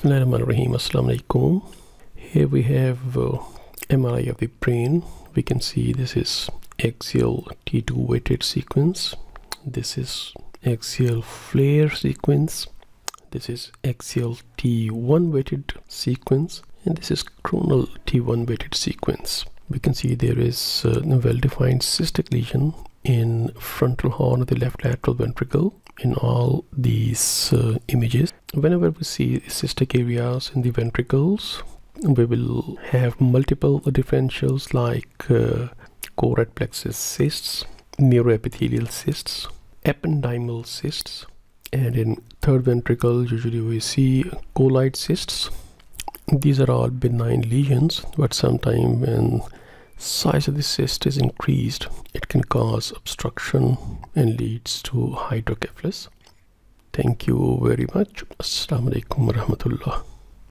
Bismillahirrahmanirrahim. Here we have uh, MRI of the brain. We can see this is axial T2 weighted sequence. This is axial FLAIR sequence. This is axial T1 weighted sequence. And this is coronal T1 weighted sequence. We can see there is uh, a well-defined cystic lesion in frontal horn of the left lateral ventricle in all these uh, images. Whenever we see cystic areas in the ventricles, we will have multiple differentials like uh, choroid plexus cysts, neuroepithelial cysts, ependymal cysts, and in third ventricle usually we see colloid cysts. These are all benign lesions, but sometimes when size of the cyst is increased, it can cause obstruction and leads to hydrocephalus. Thank you very much. Assalamu alaikum warahmatullah.